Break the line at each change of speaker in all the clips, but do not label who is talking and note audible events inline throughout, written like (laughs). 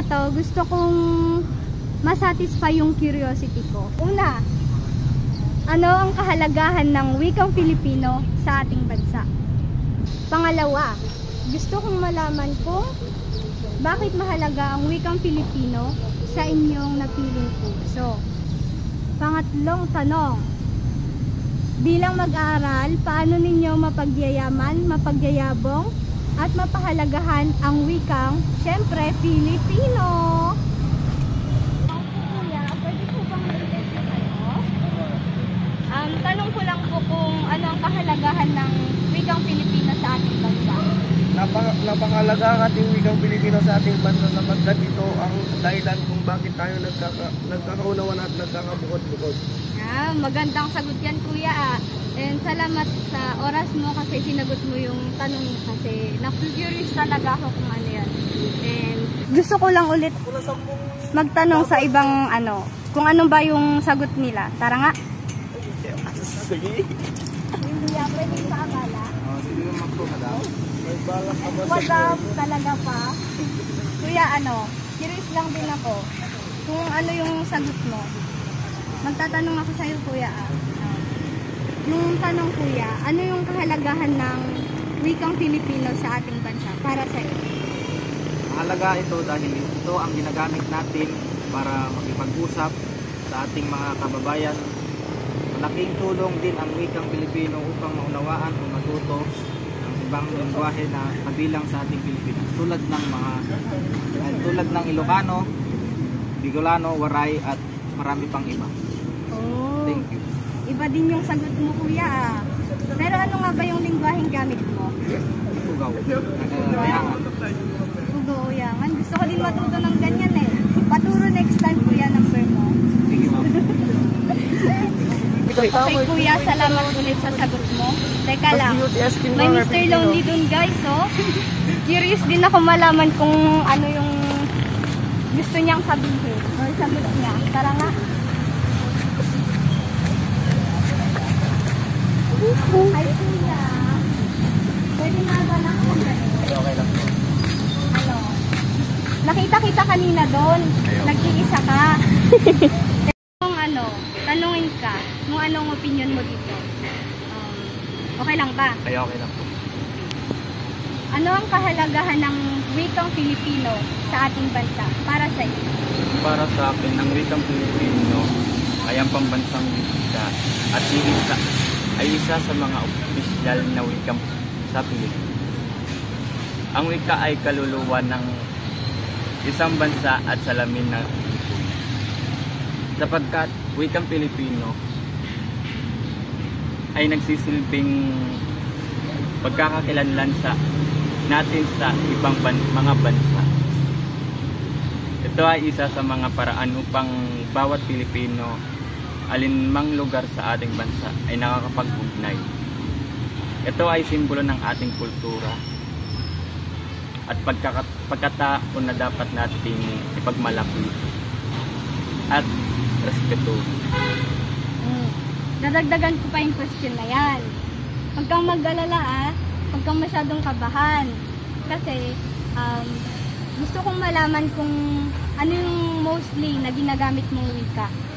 na to, gusto kong masatisfy yung curiosity ko. Una, ano ang kahalagahan ng wikang Filipino sa ating bansa? Pangalawa, gusto kong malaman kung bakit mahalaga ang wikang Filipino sa inyong napiling kurso. Pangatlong tanong, bilang mag-aaral, paano ninyo mapagyayaman, mapagyayabong, at mapahalagahan ang wikang, syempre, Filipino? Kuya, pwede po bang mag-interview kayo? Um, tanong ko lang po kung ano ang kahalagahan ng wikang Filipino sa ating bansa.
Napaka, napakalaga ang ating wikang Pilipino sa ating bansa sapagkat ito ang dahilan kung bakit tayo nagkaka, nagkakaunawan at nagkakabukod-bukod.
Ah, magandang sagot yan kuya ah. And salamat sa oras mo kasi sinagot mo yung tanong kasi na-curious talaga ako kung ano yan. And gusto ko lang ulit magtanong sa ibang ano, kung ano ba yung sagot nila. Tara nga.
Sige.
Hindi yan, pwede sa abala.
Oh, sige naman po, madam. May ka ba
talaga pa? Kuya, ano, curious lang din ako kung ano yung sagot mo. Magtatanong ako sa'yo, kuya. Ah. Yung tanong, kuya, ano yung kahalagahan ng wikang Filipino sa ating bansa para sa'yo?
Mahalaga ito dahil ito ang ginagamit natin para makipag-usap sa ating mga kababayan. Malaking tulong din ang wikang Pilipino upang maunawaan o matuto ang ibang lingwahe na kabilang sa ating Pilipinas tulad ng mga eh, tulad ng Ilocano, Bicolano, Waray at marami pang iba.
Oh,
Thank you.
Iba din yung sagot mo, kuya. ah. Pero ano nga ba yung lingwaheng gamit mo?
Tugaw. Nagkayangan.
Ugo-uyangan. Gusto ko din matuto ng ganyan eh. Paturo next time, kuya, number mo.
Sige ma'am. (laughs)
Okay, kuya, salamat ulit sa sagot mo. Teka lang, may Mr. Lonely dun guys, oh. (laughs) Curious din ako malaman kung ano yung gusto niyang sabihin or sagot niya. Tara nga. Hi, kuya. Pwede nga ba ako
Okay lang
ano? Nakita kita kanina doon. Nag-iisa ka. Kung ano, tanungin ka kung anong opinion mo dito. Um, okay lang ba?
Ay, okay lang po.
Ano ang kahalagahan ng wikang Filipino sa ating bansa para sa iyo?
para sa akin, ang wikang Pilipino ay ang pambansang wika at isa, ay isa sa mga opisyal na wikang sa Pilipinas. Ang wika ay kaluluwa ng isang bansa at salamin ng sapagkat wikang Pilipino ay nagsisilbing pagkakakilanlan sa natin sa ibang ban- mga bansa. Ito ay isa sa mga paraan upang bawat Pilipino alinmang lugar sa ating bansa ay nakakapag-ugnay. Ito ay simbolo ng ating kultura at pagkaka- na dapat nating ipagmalaki at respetuhin.
Mm. Dadagdagan ko pa yung question na yan. Huwag kang mag-alala ah. Huwag kang masyadong kabahan. Kasi um, gusto kong malaman kung ano yung mostly na ginagamit mong wika.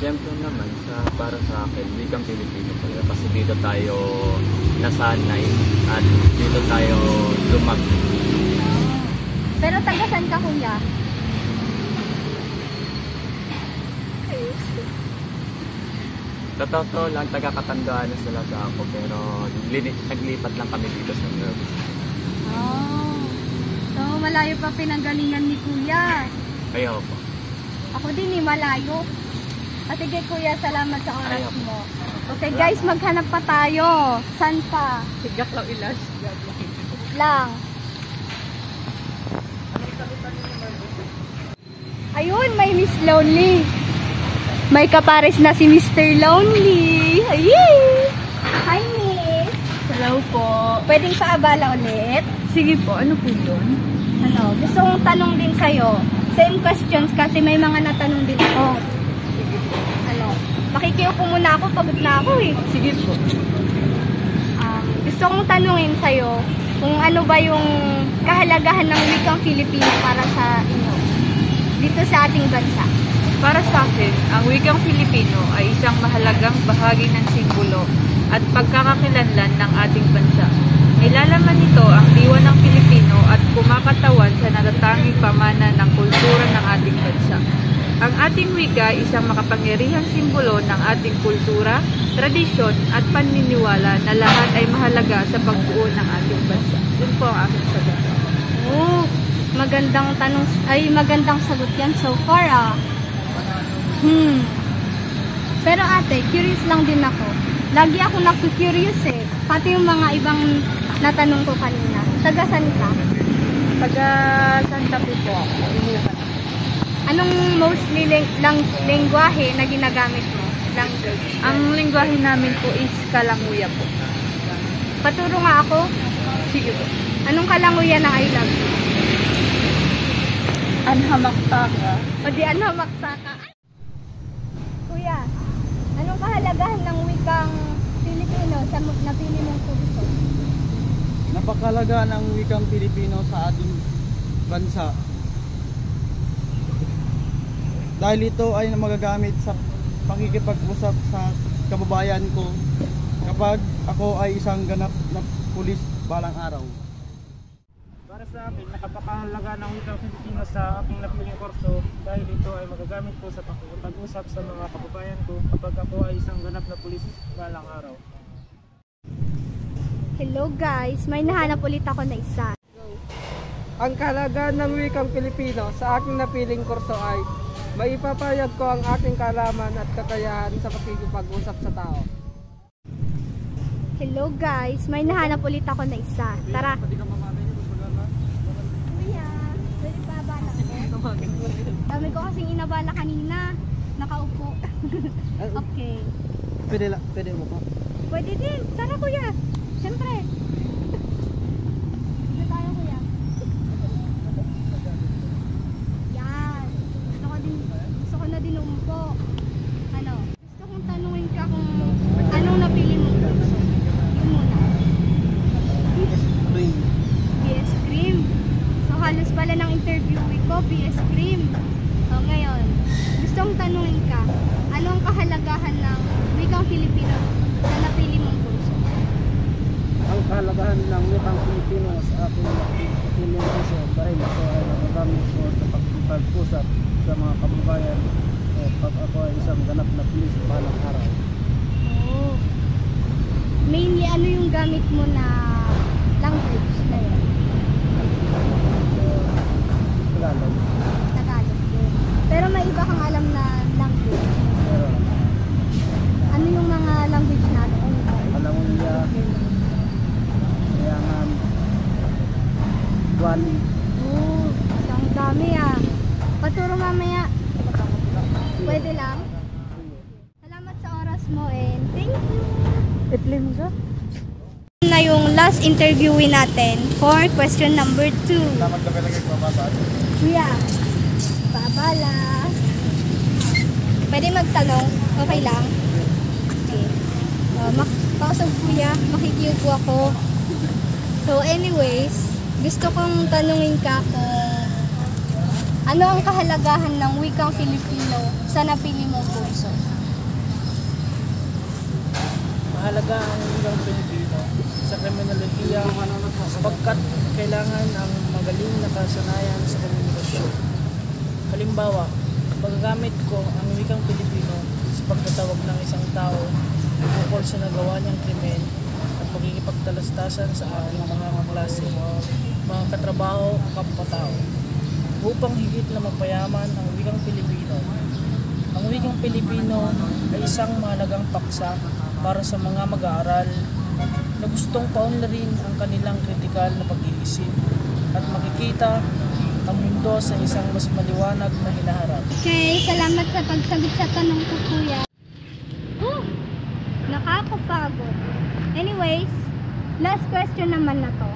Siyempre naman, sa, para sa akin, wikang Pilipino talaga kasi dito tayo nasanay at dito tayo lumaki.
Pero tagasan ka kuya?
Sa totoo lang, taga-katandaan na talaga ako pero naglipat lang kami dito sa Nueva
Oh. So, malayo pa pinanggalingan ni kuya.
Ayaw po.
Ako din eh, malayo. Ah, sige kuya, salamat sa oras
Ayaw.
mo. Okay guys, maghanap pa tayo. San pa?
Tigak lang ilas.
Lang. Ayun, may Miss Lonely. May kapares na si Mr. Lonely. Ayy! Hi, Miss.
Hello po.
Pwedeng paabala ulit?
Sige po, ano po yun?
Ano, gusto kong tanong din sa'yo. Same questions kasi may mga natanong din ako. Makikiyuko muna ako, pagod na ako eh.
Sige po.
Um, gusto kong tanungin sa'yo, kung ano ba yung kahalagahan ng wikang Filipino para sa inyo dito sa ating bansa.
Para sa akin, ang wikang Filipino ay isang mahalagang bahagi ng simbolo at pagkakakilanlan ng ating bansa. Nilalaman nito ang diwa ng Pilipino at kumakatawan sa natatanging pamana ng kultura ng ating bansa. Ang ating wika isang makapangyarihang simbolo ng ating kultura, tradisyon at paniniwala na lahat ay mahalaga sa pagbuo ng ating bansa. Yun po ang aking sagot.
Oh, magandang tanong, ay magandang sagot yan so far ah. Hmm. Pero ate, curious lang din ako. Lagi ako naku-curious eh. Pati yung mga ibang natanong ko kanina. Taga saan ka?
Taga Santa Fe po ako.
Anong mostly ling- lang lengguwahe na ginagamit mo? Language.
Ang lingwahe namin po is Kalanguya po.
Paturo nga ako.
Sige po.
Anong kalanguyan ng I love you?
Anhamakta ka.
O di magsaka. Kuya, anong kahalagahan ng wikang Filipino sa napili mong kurso?
Napakalaga ng wikang Pilipino sa ating bansa. Dahil ito ay magagamit sa pakikipag-usap sa kababayan ko kapag ako ay isang ganap na pulis balang araw.
Para sa akin, nakapakahalaga ng wikang Filipino sa aking napiling kurso dahil ito ay magagamit ko sa pag-usap sa mga kababayan ko kapag ako ay isang ganap na pulis balang araw.
Hello guys, may nahanap ulit ako na isa.
Ang kahalagaan ng wikang Pilipino sa aking napiling kurso ay maipapayag ko ang aking kalaman at kakayahan sa pakikipag-usap sa tao.
Hello guys, may nahanap ulit ako na isa. Tara. Kuya, pwede pa ba ako? Dami ko kasing inabala kanina. Nakaupo. okay.
Pwede, la, pwede mo pa.
Pwede din. Tara kuya. Siyempre. Dito tayo kuya. Yan. Gusto ko din, gusto ko na din umupo. Ano? Gusto kong tanungin ka kung anong napili mong kurso. Yun muna. BS Cream. So halos pala ng interview ko, BS Cream. So ngayon, gustong tanungin ka, anong kahalagahan ng wikang Filipino na napili mong kurso?
Ang kahalagaan ng wikang Pilipino sa ating napiling kurso dahil ito ay magagamit ko sa pakikipag-usap sa mga kababayan ko pag ako ay isang ganap na pulis balang araw.
Oh. Mainly, ano yung gamit mo na language na yun?
Tagalog.
Tagalog din. Pero may iba kang alam na language.
Pero
Ano yung mga language natin? Ano
alam mo niya, kayangan, wali,
Oh, ang dami ah. Paturo mamaya. Pwede lang? Salamat sa oras mo and thank you.
Ka?
Na yung last interviewin natin for question number 2.
Dapat kami lagi babasa.
Kuya, babala. Pwede magtanong? Okay lang? Okay. Uh, mak pausap kuya, makikiupo ako. So anyways, gusto kong tanungin ka kung ano ang kahalagahan ng wikang Filipino sa napili mong kurso?
Mahalaga ang wikang Pilipino sa kriminalohiya sapagkat kailangan ang magaling na kasanayan sa komunikasyon. Halimbawa, paggamit ko ang wikang Pilipino sa pagtatawag ng isang tao ukol sa nagawa niyang krimen at pagkikipagtalastasan sa aking mga kaklase, mga katrabaho kapatao upang higit na mapayaman ang wikang Pilipino. Ang wikang Pilipino ay isang mahalagang paksa para sa mga mag-aaral na gustong paunlarin ang kanilang kritikal na pag-iisip at makikita ang mundo sa isang mas maliwanag na hinaharap.
Okay, salamat sa pagsagot sa tanong ko, kuya. Oh, nakakapagod. Anyways, last question naman na to.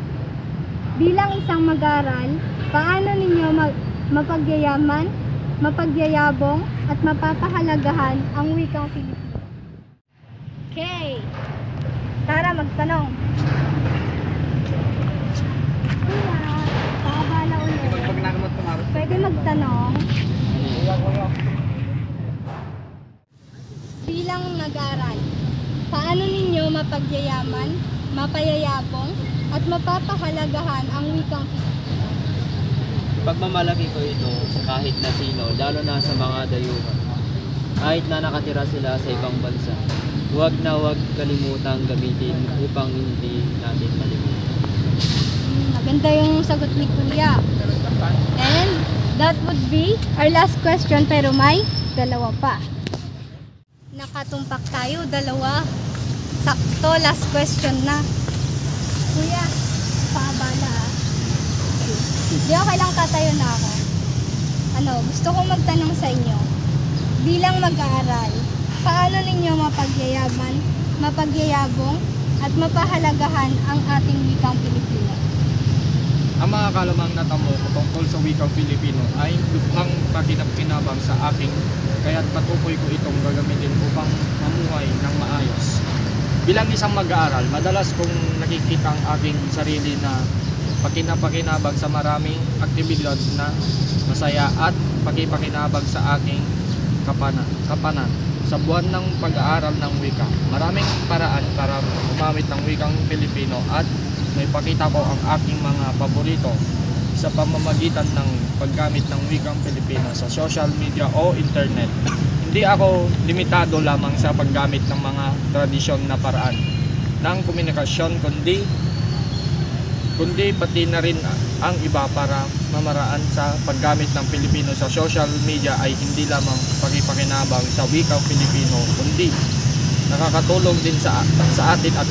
Bilang isang mag-aral, paano ninyo mag mapagyayaman, mapagyayabong, at mapapahalagahan ang wikang Filipino? Okay. Tara, magtanong. Kuya, Pwede magtanong. Bilang nag-aral, paano ninyo mapagyayaman, mapayayabong, at mapapahalagahan ang wikang Pilipino?
Pagmamalaki ko ito sa kahit na sino, lalo na sa mga dayuhan. Kahit na nakatira sila sa ibang bansa, huwag na huwag kalimutang gamitin upang hindi natin malimutan.
Hmm, Maganda yung sagot ni Kuya. And that would be our last question pero may dalawa pa. Nakatumpak tayo, dalawa. Sakto, last question na. Kuya, paabala ah. Di okay lang tatayo na ako. Ano, gusto kong magtanong sa inyo. Bilang mag-aaral, paano ninyo mapagyayaman, mapagyayabong, at mapahalagahan ang ating wikang Pilipino?
Ang mga kalamang natamo ko tungkol sa wikang Filipino ay lubhang pakinapkinabang sa aking kaya't patukoy ko itong gagamitin upang mamuhay ng maayos. Bilang isang mag-aaral, madalas kong nakikita ang aking sarili na pakinapakinabang sa maraming aktibidad na masaya at pakipakinabang sa aking kapana, kapanan. Sa buwan ng pag-aaral ng wika, maraming paraan para umawit ng wikang Filipino at may pakita ko ang aking mga paborito sa pamamagitan ng paggamit ng wikang Pilipino sa social media o internet. Hindi ako limitado lamang sa paggamit ng mga tradisyon na paraan ng komunikasyon kundi kundi pati na rin ang iba para mamaraan sa paggamit ng Pilipino sa social media ay hindi lamang pakipakinabang sa wikang Pilipino kundi nakakatulong din sa sa atin at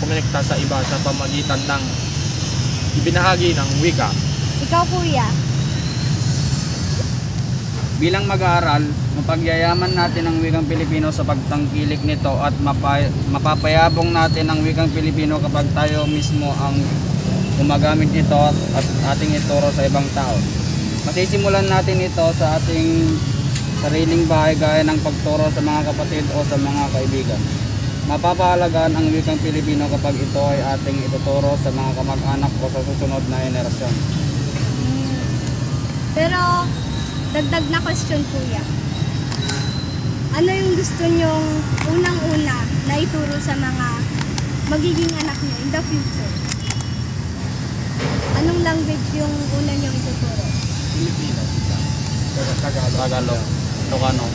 kumonekta sa iba sa pamagitan ng ibinahagi ng wika.
Ikaw, Kuya.
Bilang mag-aaral, mapagyayaman natin ang wikang Pilipino sa pagtangkilik nito at mapa- mapapayabong natin ang wikang Pilipino kapag tayo mismo ang gumagamit nito at ating ituro sa ibang tao. Masisimulan natin ito sa ating sariling bahay gaya ng pagturo sa mga kapatid o sa mga kaibigan. Mapapahalagaan ang wikang Pilipino kapag ito ay ating ituturo sa mga kamag-anak o sa susunod na henerasyon.
Hmm. Pero, dagdag na question, Kuya. Ano yung gusto nyong unang-una na ituro sa mga magiging anak nyo in the future? Anong language yung una nyong ituturo?
Pilipino. Tagalog.
Tagalog, Ilocano,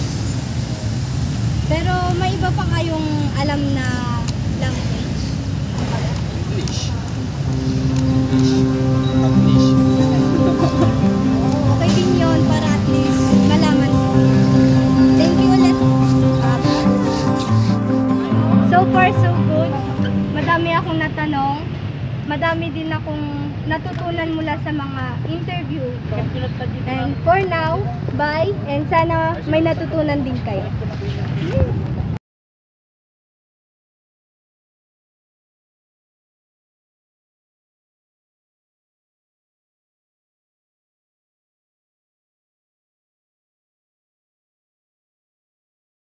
Pero may iba pa kayong alam na language?
English.
English.
Okay din yun para at least malaman mo. Thank you ulit. So far, so good. Madami akong natanong. Madami din akong natutunan mula sa mga interview ko. And for now, bye and sana may natutunan din kayo.